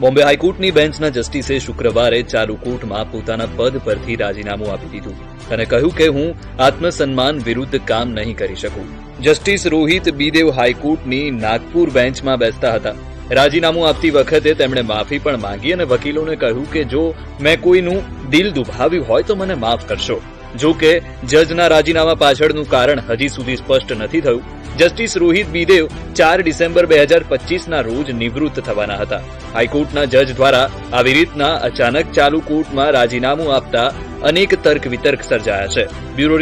બોમ્બે હાઈકોર્ટની બેન્ચના જસ્ટિસે શુક્રવારે ચાલુ પોતાના પદ પરથી રાજીનામું આપી દીધું અને કહ્યું કે હું આત્મસન્માન વિરુદ્ધ કામ નહીં કરી શકું. જસ્ટિસ રોહિત બીદેવ હાઈકોર્ટની નાગપુર બેન્ચમાં બેસતા હતા. રાજીનામું આપતી વખતે તેમણે માફી પણ માંગી અને વકીલોને કહ્યું કે જો મેં કોઈનું દિલ દુભાવ્યું હોય તો મને માફ કરશો. જો કે, જજના રાજીનામા પાછળનું કારણ હજી સુધી સ્પષ્ટ નથી થયું. જસ્ટિસ રોહિત બીદેવ ચાર ડિસેમ્બર બે હજાર પચીસના રોજ નિવૃત્ત થવાના હતા. હાઈકોર્ટના જજ દ્વારા આવી રીતના અચાનક ચાલુ કોર્ટમાં રાજીનામું આપતા અનેક તર્ક વિતર્ક સર્જાયા છે. બ્યુરો